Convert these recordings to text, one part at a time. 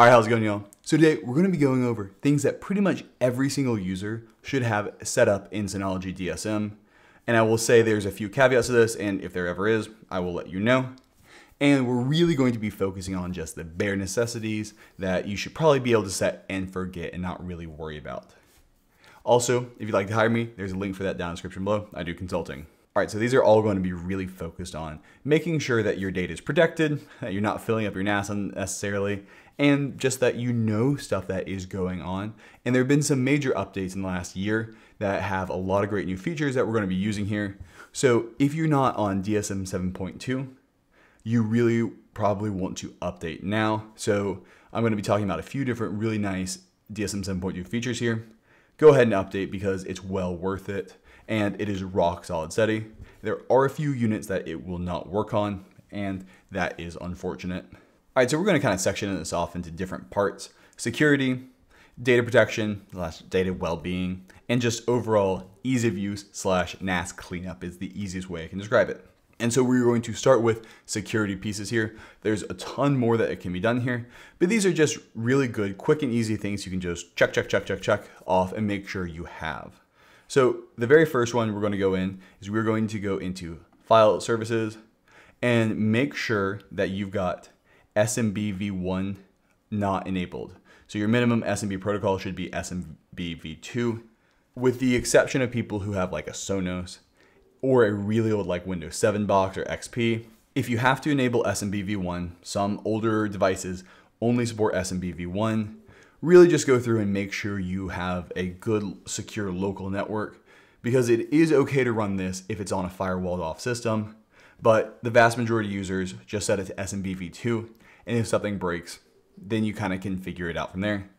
All right, how's it going, y'all? So today we're going to be going over things that pretty much every single user should have set up in Synology DSM. And I will say there's a few caveats to this, and if there ever is, I will let you know. And we're really going to be focusing on just the bare necessities that you should probably be able to set and forget and not really worry about. Also, if you'd like to hire me, there's a link for that down in the description below. I do consulting. All right, so these are all going to be really focused on making sure that your data is protected, that you're not filling up your NAS unnecessarily, and just that you know stuff that is going on. And there have been some major updates in the last year that have a lot of great new features that we're going to be using here. So if you're not on DSM 7.2, you really probably want to update now. So I'm going to be talking about a few different really nice DSM 7.2 features here. Go ahead and update because it's well worth it and it is rock solid steady. There are a few units that it will not work on, and that is unfortunate. All right, so we're gonna kind of section this off into different parts. Security, data protection, data well-being, and just overall ease of use slash NAS cleanup is the easiest way I can describe it. And so we're going to start with security pieces here. There's a ton more that can be done here, but these are just really good, quick and easy things you can just check, check, check, check, check off and make sure you have. So the very first one we're going to go in is we're going to go into file services and make sure that you've got SMB v1 not enabled. So your minimum SMB protocol should be SMB v2 with the exception of people who have like a Sonos or a really old like Windows 7 box or XP. If you have to enable SMB v1, some older devices only support SMB v1 really just go through and make sure you have a good secure local network because it is okay to run this if it's on a firewalled off system, but the vast majority of users just set it to SMBv2 and if something breaks, then you kind of can figure it out from there.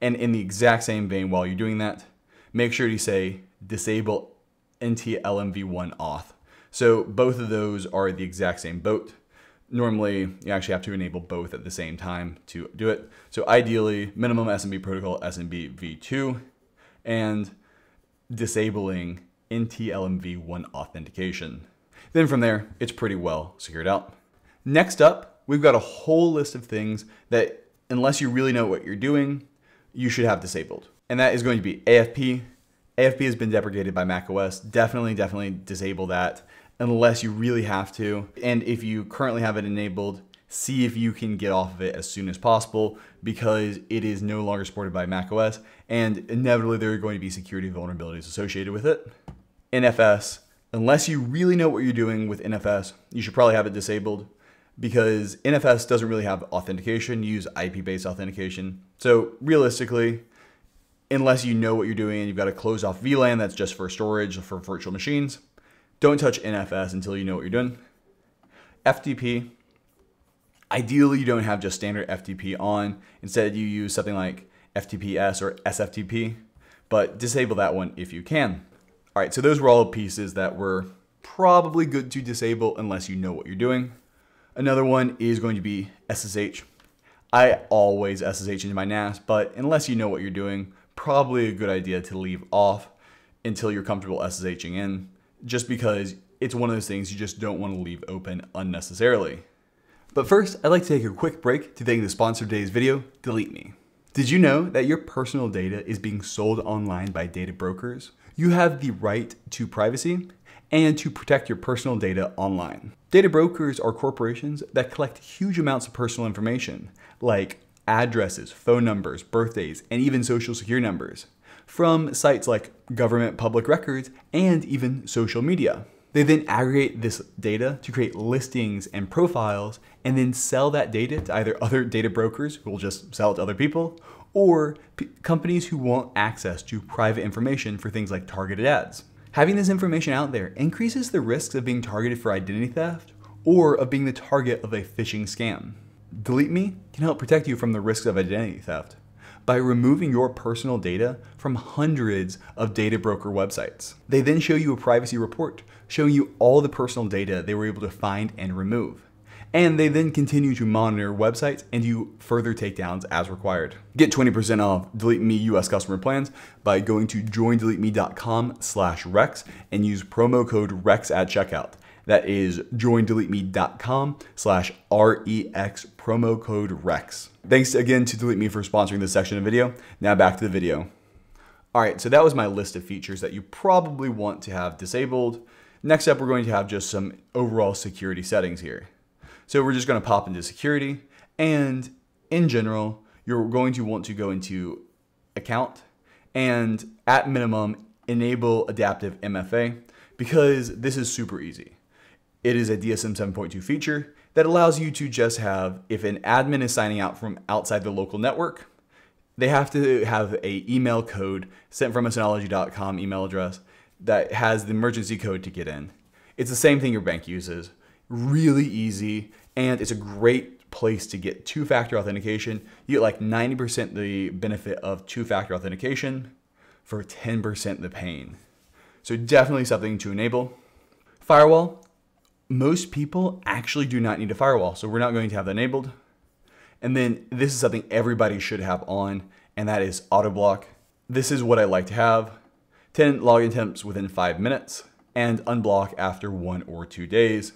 And in the exact same vein while you're doing that, make sure you say disable NTLMV1 auth. So both of those are the exact same boat normally you actually have to enable both at the same time to do it. So ideally, minimum SMB protocol SMB v2 and disabling NTLMv1 authentication. Then from there, it's pretty well secured out. Next up, we've got a whole list of things that unless you really know what you're doing, you should have disabled. And that is going to be AFP. AFP has been deprecated by macOS. Definitely, definitely disable that unless you really have to. And if you currently have it enabled, see if you can get off of it as soon as possible because it is no longer supported by macOS and inevitably there are going to be security vulnerabilities associated with it. NFS, unless you really know what you're doing with NFS, you should probably have it disabled because NFS doesn't really have authentication, you use IP-based authentication. So realistically, unless you know what you're doing and you've got a closed off VLAN that's just for storage for virtual machines, don't touch NFS until you know what you're doing. FTP, ideally you don't have just standard FTP on. Instead you use something like FTPS or SFTP, but disable that one if you can. All right, so those were all pieces that were probably good to disable unless you know what you're doing. Another one is going to be SSH. I always SSH into my NAS, but unless you know what you're doing, probably a good idea to leave off until you're comfortable SSHing in just because it's one of those things you just don't want to leave open unnecessarily. But first, I'd like to take a quick break to thank the sponsor of today's video, Delete Me. Did you know that your personal data is being sold online by data brokers? You have the right to privacy and to protect your personal data online. Data brokers are corporations that collect huge amounts of personal information, like addresses, phone numbers, birthdays, and even social security numbers from sites like government public records and even social media. They then aggregate this data to create listings and profiles and then sell that data to either other data brokers who will just sell it to other people or companies who want access to private information for things like targeted ads. Having this information out there increases the risks of being targeted for identity theft or of being the target of a phishing scam. Delete Me can help protect you from the risks of identity theft by removing your personal data from hundreds of data broker websites. They then show you a privacy report showing you all the personal data they were able to find and remove. And they then continue to monitor websites and do further takedowns as required. Get 20% off Delete Me US customer plans by going to joindeleteme.com slash Rex and use promo code REX at checkout. That is joindeleteme.com slash R-E-X promo code REX. Thanks again to Delete Me for sponsoring this section of video. Now back to the video. All right, so that was my list of features that you probably want to have disabled. Next up, we're going to have just some overall security settings here. So we're just gonna pop into security and in general, you're going to want to go into account and at minimum, enable adaptive MFA because this is super easy. It is a DSM 7.2 feature that allows you to just have, if an admin is signing out from outside the local network, they have to have a email code sent from a synology.com email address that has the emergency code to get in. It's the same thing your bank uses. Really easy, and it's a great place to get two-factor authentication. You get like 90% the benefit of two-factor authentication for 10% the pain. So definitely something to enable. Firewall, most people actually do not need a firewall, so we're not going to have that enabled. And then this is something everybody should have on, and that is auto block. This is what I like to have. 10 login attempts within five minutes, and unblock after one or two days.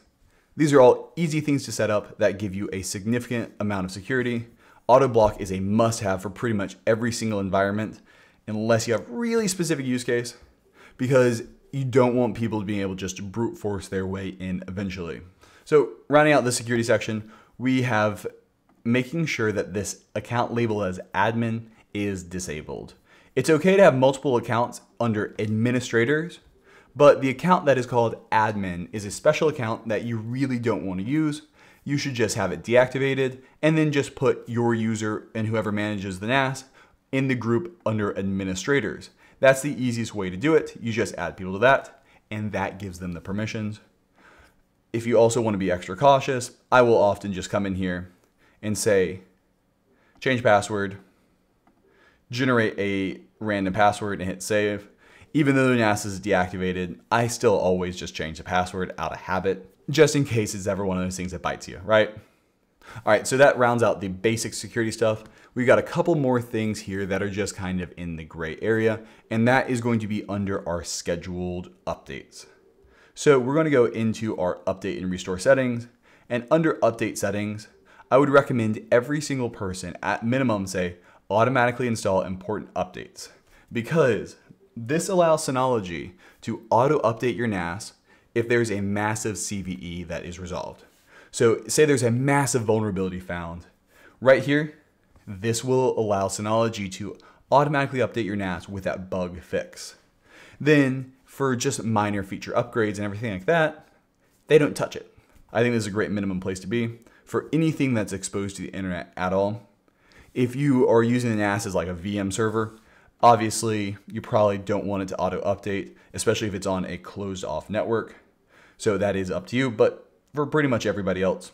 These are all easy things to set up that give you a significant amount of security. Auto block is a must have for pretty much every single environment, unless you have a really specific use case, because you don't want people to be able just to brute force their way in eventually. So rounding out the security section, we have making sure that this account label as admin is disabled. It's okay to have multiple accounts under administrators, but the account that is called admin is a special account that you really don't want to use. You should just have it deactivated and then just put your user and whoever manages the NAS in the group under administrators. That's the easiest way to do it. You just add people to that, and that gives them the permissions. If you also want to be extra cautious, I will often just come in here and say, change password, generate a random password and hit save. Even though NAS is deactivated, I still always just change the password out of habit, just in case it's ever one of those things that bites you, right? All right, so that rounds out the basic security stuff. We've got a couple more things here that are just kind of in the gray area, and that is going to be under our scheduled updates. So we're going to go into our update and restore settings, and under update settings, I would recommend every single person at minimum say automatically install important updates because this allows Synology to auto update your NAS if there's a massive CVE that is resolved. So say there's a massive vulnerability found. Right here, this will allow Synology to automatically update your NAS with that bug fix. Then for just minor feature upgrades and everything like that, they don't touch it. I think this is a great minimum place to be for anything that's exposed to the internet at all. If you are using the NAS as like a VM server, obviously you probably don't want it to auto update, especially if it's on a closed off network. So that is up to you, but for pretty much everybody else,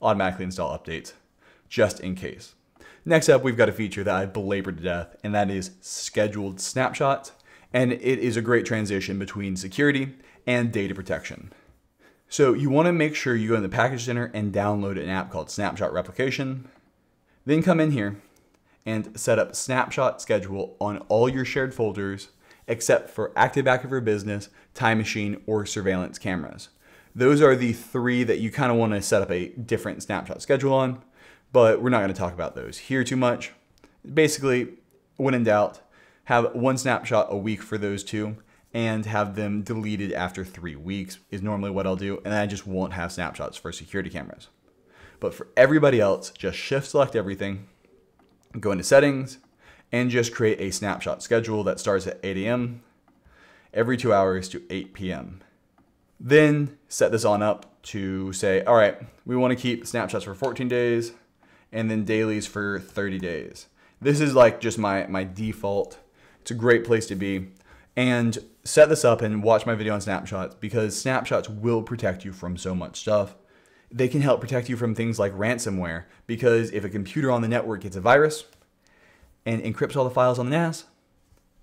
automatically install updates just in case. Next up, we've got a feature that I've belabored to death, and that is scheduled snapshots. And it is a great transition between security and data protection. So you want to make sure you go in the package center and download an app called Snapshot Replication. Then come in here and set up snapshot schedule on all your shared folders except for Active Backup for Business, Time Machine, or Surveillance cameras. Those are the three that you kind of want to set up a different snapshot schedule on but we're not going to talk about those here too much. Basically, when in doubt, have one snapshot a week for those two and have them deleted after three weeks is normally what I'll do. And I just won't have snapshots for security cameras. But for everybody else, just shift select everything, go into settings, and just create a snapshot schedule that starts at 8 a.m. every two hours to 8 p.m. Then set this on up to say, all right, we want to keep snapshots for 14 days, and then dailies for 30 days. This is like just my, my default. It's a great place to be. And set this up and watch my video on snapshots because snapshots will protect you from so much stuff. They can help protect you from things like ransomware because if a computer on the network gets a virus and encrypts all the files on the NAS,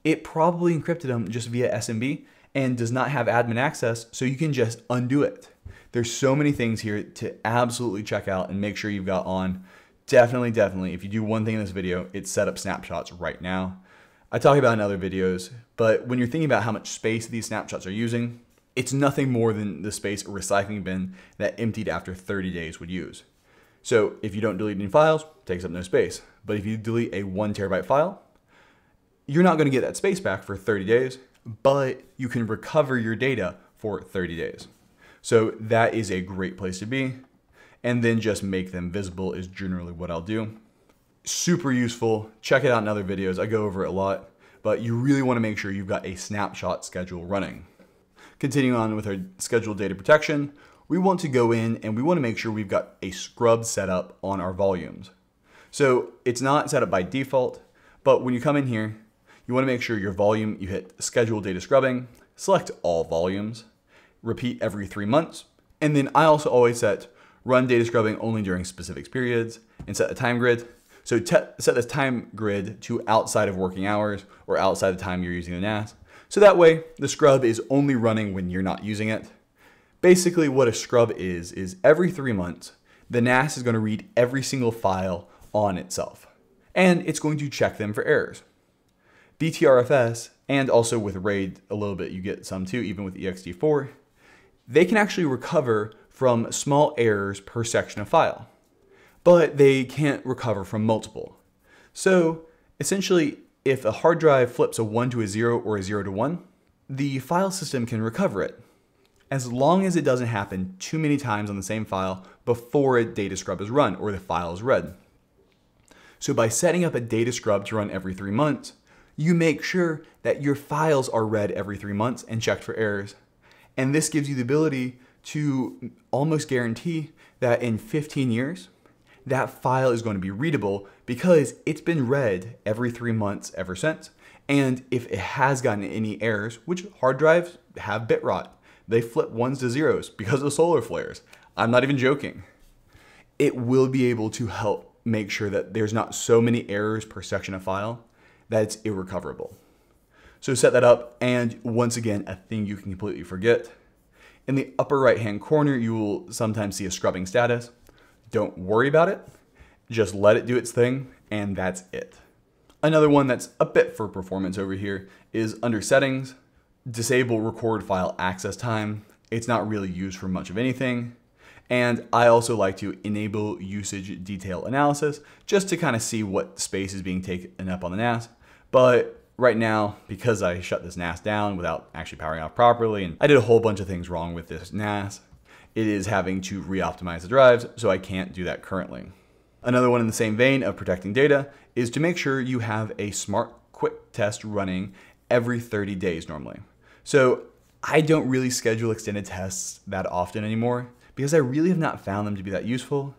it probably encrypted them just via SMB and does not have admin access, so you can just undo it. There's so many things here to absolutely check out and make sure you've got on definitely, definitely, if you do one thing in this video, it's set up snapshots right now. I talk about in other videos, but when you're thinking about how much space these snapshots are using, it's nothing more than the space a recycling bin that emptied after 30 days would use. So if you don't delete any files, it takes up no space. But if you delete a one terabyte file, you're not going to get that space back for 30 days, but you can recover your data for 30 days. So that is a great place to be. And then just make them visible is generally what I'll do. Super useful. Check it out in other videos. I go over it a lot, but you really want to make sure you've got a snapshot schedule running. Continuing on with our scheduled data protection, we want to go in and we want to make sure we've got a scrub set up on our volumes. So it's not set up by default, but when you come in here, you want to make sure your volume, you hit schedule data scrubbing, select all volumes, repeat every three months, and then I also always set run data scrubbing only during specific periods and set a time grid. So set this time grid to outside of working hours or outside the time you're using the NAS. So that way the scrub is only running when you're not using it. Basically what a scrub is, is every three months, the NAS is gonna read every single file on itself. And it's going to check them for errors. BTRFS, and also with RAID a little bit, you get some too, even with ext4, they can actually recover from small errors per section of file, but they can't recover from multiple. So essentially, if a hard drive flips a 1 to a 0 or a 0 to 1, the file system can recover it, as long as it doesn't happen too many times on the same file before a data scrub is run or the file is read. So by setting up a data scrub to run every three months, you make sure that your files are read every three months and checked for errors. And this gives you the ability to almost guarantee that in 15 years, that file is going to be readable because it's been read every three months ever since. And if it has gotten any errors, which hard drives have bit rot, they flip ones to zeros because of solar flares. I'm not even joking. It will be able to help make sure that there's not so many errors per section of file that it's irrecoverable. So set that up, and once again, a thing you can completely forget. In the upper right hand corner, you will sometimes see a scrubbing status. Don't worry about it, just let it do its thing, and that's it. Another one that's a bit for performance over here is under settings, disable record file access time. It's not really used for much of anything. And I also like to enable usage detail analysis just to kind of see what space is being taken up on the NAS. But right now, because I shut this NAS down without actually powering off properly, and I did a whole bunch of things wrong with this NAS, it is having to re-optimize the drives, so I can't do that currently. Another one in the same vein of protecting data is to make sure you have a smart quick test running every 30 days normally. So I don't really schedule extended tests that often anymore because I really have not found them to be that useful.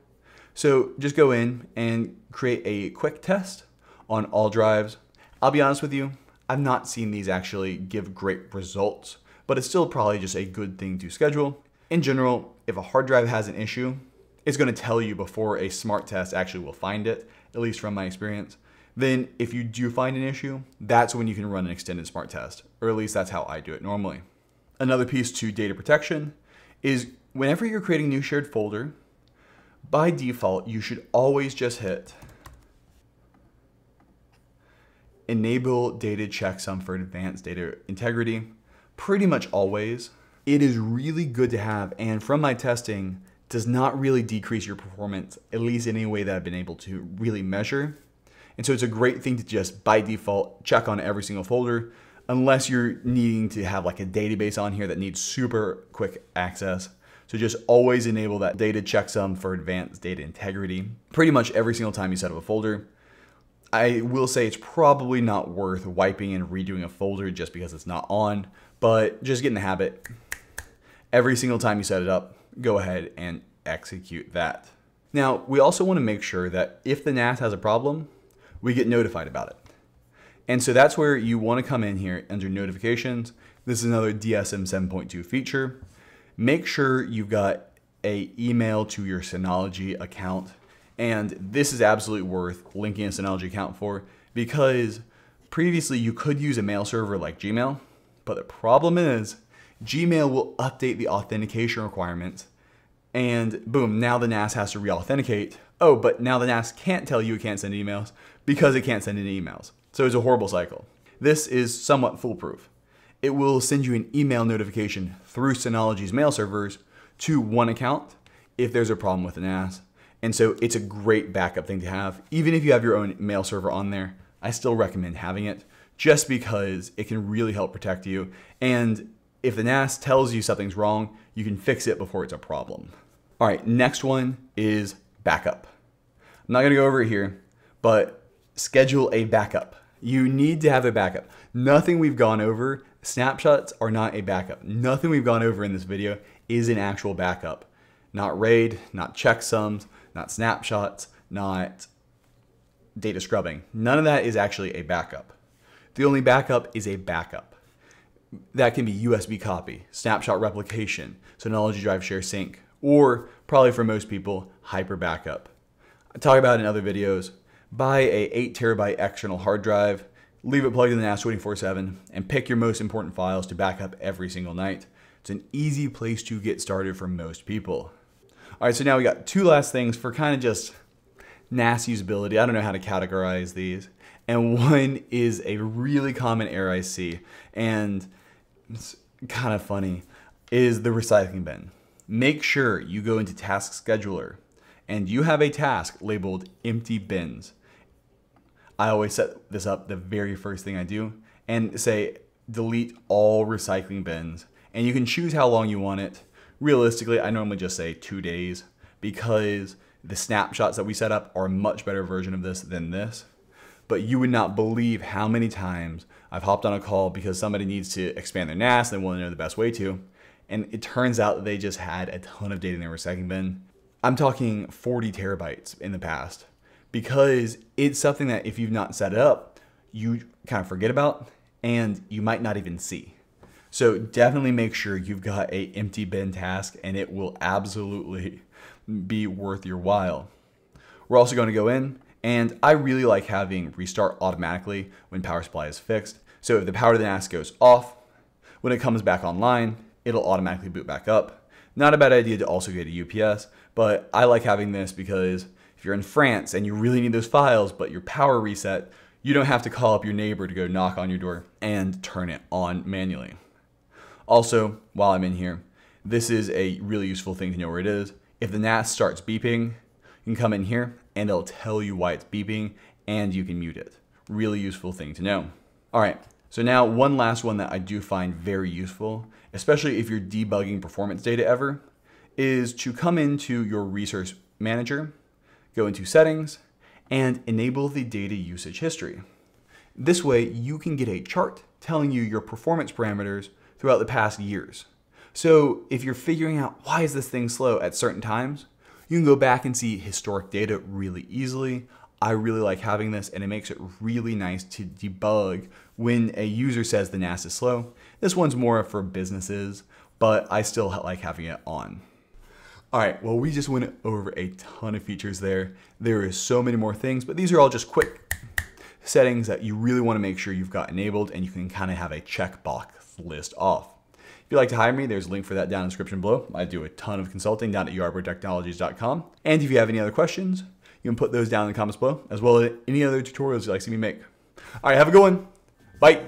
So just go in and create a quick test on all drives. I'll be honest with you, I've not seen these actually give great results, but it's still probably just a good thing to schedule. In general, if a hard drive has an issue, it's gonna tell you before a smart test actually will find it, at least from my experience. Then if you do find an issue, that's when you can run an extended smart test, or at least that's how I do it normally. Another piece to data protection is whenever you're creating a new shared folder, by default, you should always just hit enable data checksum for advanced data integrity. Pretty much always. It is really good to have, and from my testing, does not really decrease your performance, at least in any way that I've been able to really measure. And so it's a great thing to just by default check on every single folder, unless you're needing to have like a database on here that needs super quick access. So just always enable that data checksum for advanced data integrity. Pretty much every single time you set up a folder. I will say it's probably not worth wiping and redoing a folder just because it's not on, but just get in the habit. Every single time you set it up, go ahead and execute that. Now, we also want to make sure that if the NAS has a problem, we get notified about it. And so that's where you want to come in here under notifications. This is another DSM 7.2 feature make sure you've got a email to your Synology account. And this is absolutely worth linking a Synology account for because previously you could use a mail server like Gmail, but the problem is Gmail will update the authentication requirements and boom, now the NAS has to re-authenticate. Oh, but now the NAS can't tell you it can't send emails because it can't send any emails. So it's a horrible cycle. This is somewhat foolproof it will send you an email notification through Synology's mail servers to one account if there's a problem with the NAS. And so it's a great backup thing to have. Even if you have your own mail server on there, I still recommend having it just because it can really help protect you. And if the NAS tells you something's wrong, you can fix it before it's a problem. All right, next one is backup. I'm not gonna go over it here, but schedule a backup. You need to have a backup. Nothing we've gone over, snapshots are not a backup. Nothing we've gone over in this video is an actual backup. Not RAID, not checksums, not snapshots, not data scrubbing. None of that is actually a backup. The only backup is a backup. That can be USB copy, snapshot replication, Synology Drive Share Sync, or probably for most people, hyper backup. I talk about in other videos. Buy a 8 terabyte external hard drive, leave it plugged in the NAS 24 7, and pick your most important files to back up every single night. It's an easy place to get started for most people. All right, so now we got two last things for kind of just NAS usability. I don't know how to categorize these. And one is a really common error I see, and it's kind of funny, is the recycling bin. Make sure you go into Task Scheduler and you have a task labeled empty bins. I always set this up the very first thing I do and say delete all recycling bins. And you can choose how long you want it. Realistically, I normally just say two days because the snapshots that we set up are a much better version of this than this. But you would not believe how many times I've hopped on a call because somebody needs to expand their NAS and they want to know the best way to. And it turns out that they just had a ton of data in their recycling bin. I'm talking 40 terabytes in the past because it's something that if you've not set it up, you kind of forget about and you might not even see. So definitely make sure you've got a empty bin task and it will absolutely be worth your while. We're also going to go in and I really like having restart automatically when power supply is fixed. So if the power to the NAS goes off, when it comes back online, it'll automatically boot back up. Not a bad idea to also get a UPS, but I like having this because if you're in France and you really need those files, but your power reset, you don't have to call up your neighbor to go knock on your door and turn it on manually. Also, while I'm in here, this is a really useful thing to know where it is. If the NAS starts beeping, can come in here and it'll tell you why it's beeping and you can mute it. Really useful thing to know. All right, so now one last one that I do find very useful, especially if you're debugging performance data ever, is to come into your resource manager, go into settings, and enable the data usage history. This way you can get a chart telling you your performance parameters throughout the past years. So if you're figuring out why is this thing slow at certain times, you can go back and see historic data really easily. I really like having this and it makes it really nice to debug when a user says the NAS is slow. This one's more for businesses, but I still like having it on. All right, well, we just went over a ton of features there. There is so many more things, but these are all just quick settings that you really wanna make sure you've got enabled and you can kind of have a checkbox list off. If you'd like to hire me, there's a link for that down in the description below. I do a ton of consulting down at yarboroughtechnologies.com. And if you have any other questions, you can put those down in the comments below, as well as any other tutorials you'd like to see me make. All right, have a good one. Bye.